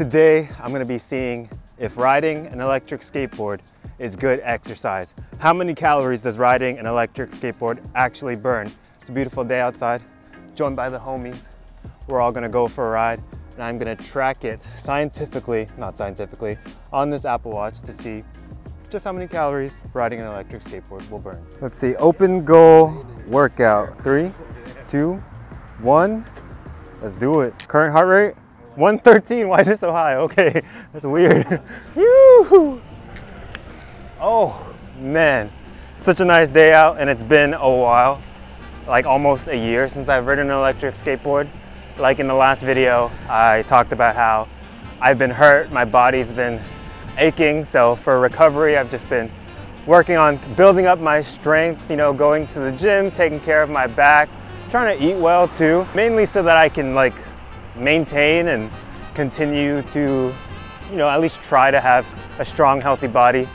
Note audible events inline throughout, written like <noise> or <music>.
Today, I'm gonna be seeing if riding an electric skateboard is good exercise. How many calories does riding an electric skateboard actually burn? It's a beautiful day outside, joined by the homies. We're all gonna go for a ride and I'm gonna track it scientifically, not scientifically, on this Apple Watch to see just how many calories riding an electric skateboard will burn. Let's see, open goal workout. Three, two, one. Let's do it. Current heart rate, 113. Why is it so high? Okay, <laughs> that's weird. <laughs> oh, man. Such a nice day out and it's been a while, like almost a year since I've ridden an electric skateboard. Like in the last video, I talked about how I've been hurt, my body's been aching. So for recovery, I've just been working on building up my strength, you know, going to the gym, taking care of my back, trying to eat well too, mainly so that I can like maintain and continue to, you know, at least try to have a strong, healthy body.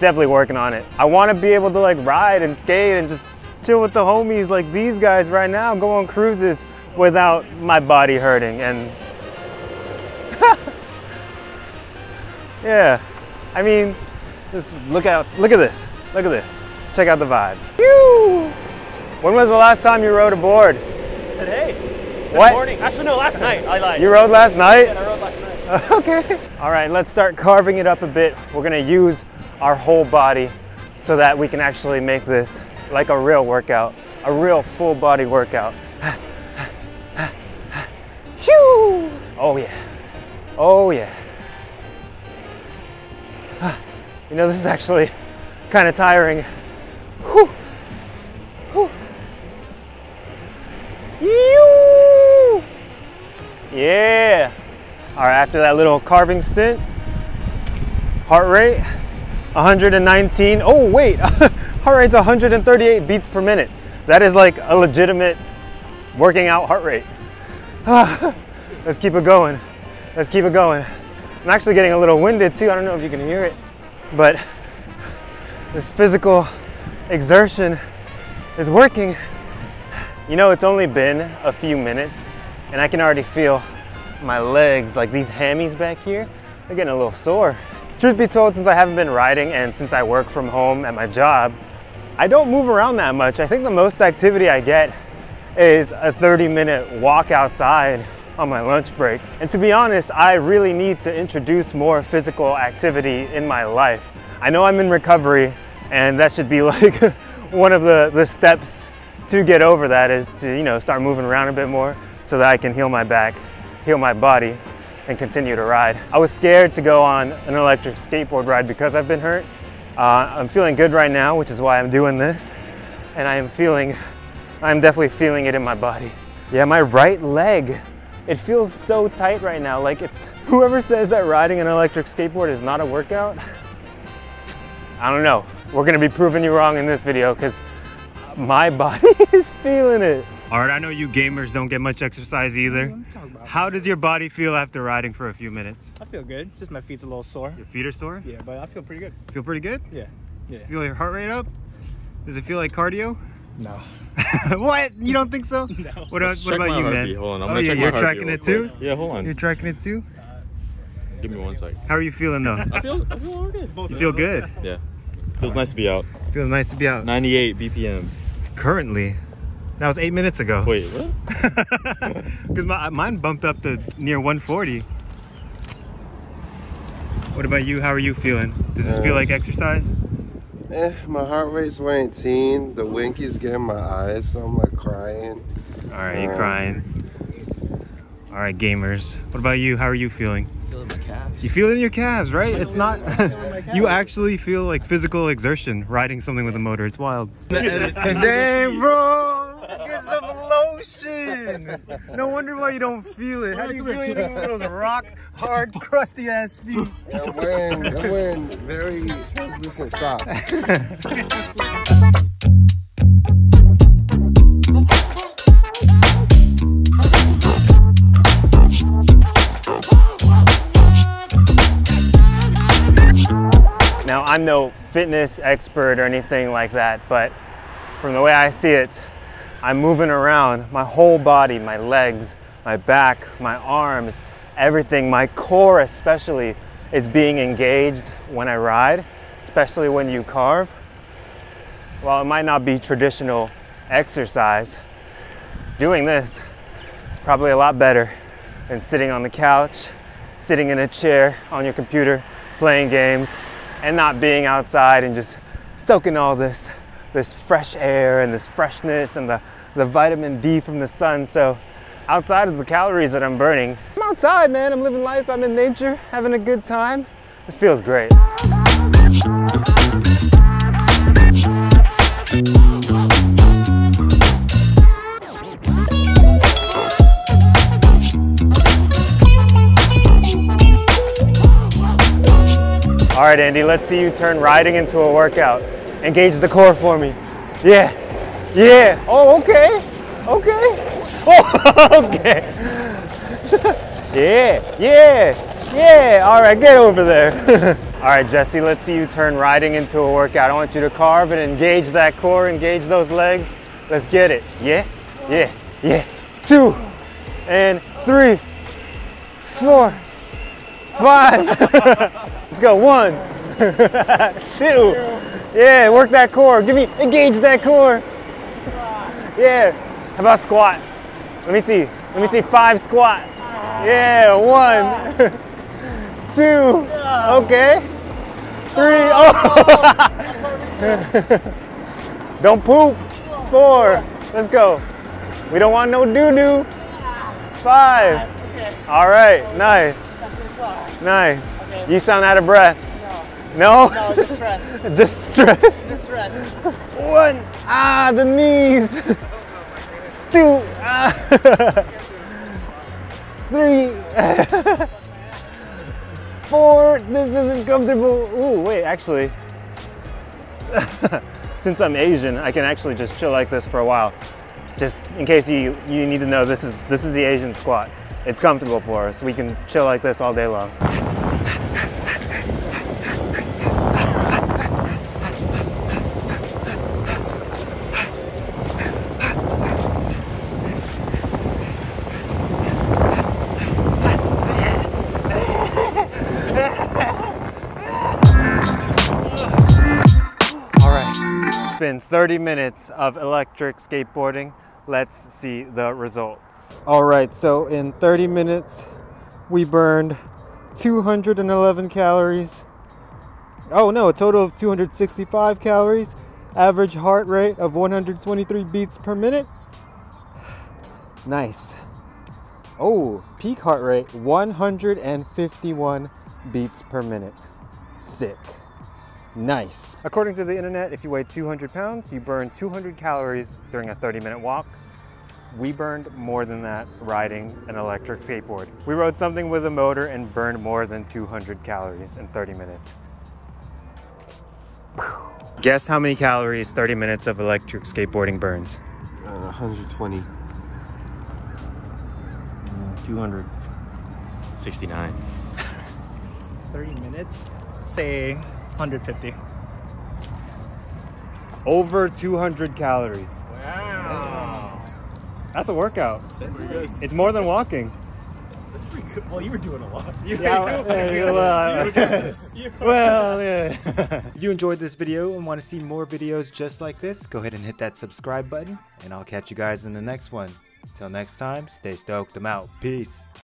Definitely working on it. I want to be able to like ride and skate and just chill with the homies like these guys right now, go on cruises without my body hurting and <laughs> yeah, I mean, just look out, look at this, look at this. Check out the vibe. When was the last time you rode a board? Today. This What? morning. Actually, no, last night. I lied. You rode last night? Yeah, I rode last night. <laughs> okay. All right, let's start carving it up a bit. We're gonna use our whole body so that we can actually make this like a real workout, a real full body workout. <sighs> Phew! Oh yeah. Oh yeah. <sighs> You know, this is actually kind of tiring. Whew. Whew. Yoo! Yeah. All right, after that little carving stint, heart rate 119. Oh, wait, <laughs> heart rate's 138 beats per minute. That is like a legitimate working out heart rate. <sighs> Let's keep it going. Let's keep it going. I'm actually getting a little winded too. I don't know if you can hear it, but this physical exertion is working. You know, it's only been a few minutes and I can already feel my legs, like these hammies back here, they're getting a little sore. Truth be told, since I haven't been riding and since I work from home at my job, I don't move around that much. I think the most activity I get is a 30 minute walk outside on my lunch break. And to be honest, I really need to introduce more physical activity in my life. I know I'm in recovery and that should be <laughs> like one of the, the steps to get over that is to, you know, start moving around a bit more so that I can heal my back, heal my body, and continue to ride. I was scared to go on an electric skateboard ride because I've been hurt. Uh, I'm feeling good right now, which is why I'm doing this. And I am feeling, I'm definitely feeling it in my body. Yeah, my right leg, it feels so tight right now. Like it's, whoever says that riding an electric skateboard is not a workout, I don't know. We're gonna be proving you wrong in this video because my <laughs> body is feeling it. All right, I know you gamers don't get much exercise either. Mm, How does your body feel after riding for a few minutes? I feel good. Just my feet's a little sore. Your feet are sore? Yeah, but I feel pretty good. Feel pretty good? Yeah. Yeah. Feel your heart rate up? Does it feel like cardio? No. <laughs> what? You don't think so? <laughs> No. What, Let's what about you, heartbeat. man? Hold on, I'm oh, gonna yeah, check my you're heartbeat tracking real it too? Yeah, hold on. You're tracking it too? Give me one sec. How are you feeling though? I feel, I feel all good. You feel good? Yeah. Feels nice to be out. Feels nice to be out. 98 BPM. Currently, that was eight minutes ago. Wait, what? <laughs> Because my, mine bumped up to near 140. What about you? How are you feeling? Does this feel Uh, like exercise? Eh, my heart rate's 118. The winky's getting my eyes, so I'm like crying. All right, you uh, crying. All right, gamers. What about you? How are you feeling? Feeling my calves. You feel it in your calves, right? It's not. <laughs> <laughs> you actually feel like physical exertion riding something with a motor. It's wild. Dang, bro! Get. No wonder why you don't feel it. How do you feel anything with those rock hard, <laughs> crusty ass feet? I'm wearing, I'm wearing very translucent socks. Now, I'm no fitness expert or anything like that, but from the way I see it, I'm moving around my whole body, my legs, my back, my arms, everything, my core especially, is being engaged when I ride, especially when you carve. While it might not be traditional exercise, doing this is probably a lot better than sitting on the couch, sitting in a chair on your computer, playing games, and not being outside and just soaking all this this fresh air and this freshness and the, the vitamin D from the sun. So outside of the calories that I'm burning, I'm outside, man. I'm living life. I'm in nature, having a good time. This feels great. All right, Andy, let's see you turn riding into a workout. Engage the core for me. Yeah, yeah. Oh, okay, okay. Oh, <laughs> okay. <laughs> yeah, yeah, yeah. All right, get over there. <laughs> All right, Jesse, let's see you turn riding into a workout. I want you to carve and engage that core, engage those legs. Let's get it. Yeah, yeah, yeah. Two, and three, four, five. Let's go. One, two. Yeah, work that core. Give me, engage that core. Yeah. How about squats? Let me see. Let me see five squats. Yeah, one, <laughs> two, okay. Three, oh. <laughs> Don't poop. Four, let's go. We don't want no doo-doo. Five. All right, nice. Nice. You sound out of breath. No? No, <laughs> just stress. Just stress. Just stress. One. Ah, the knees. Two. Ah. <laughs> Three. <laughs> Four. This isn't comfortable. Ooh, wait, actually. Since I'm Asian, I can actually just chill like this for a while. Just in case you, you need to know, this is, this is the Asian squat. It's comfortable for us. We can chill like this all day long. Been 30 minutes of electric skateboarding. Let's see the results. All right, so in 30 minutes, we burned 211 calories. Oh no, a total of 265 calories. Average heart rate of 123 beats per minute. Nice. Oh, peak heart rate 151 beats per minute. Sick. Nice. According to the internet, if you weigh 200 pounds, you burn 200 calories during a 30 minute walk. We burned more than that riding an electric skateboard. We rode something with a motor and burned more than 200 calories in 30 minutes. Guess how many calories 30 minutes of electric skateboarding burns? Uh, 120. 200. 69. <laughs> 30 minutes. Say 150. Over 200 calories. Wow. That's a workout. That's pretty good. It's more than walking. That's pretty good. Well, you were doing a lot. <laughs> You Yeah, were well, doing yeah, well, You were doing this. You <laughs> were- Well, yeah. <laughs> if you enjoyed this video and want to see more videos just like this, go ahead and hit that subscribe button, and I'll catch you guys in the next one. Till next time, stay stoked. I'm out. Peace.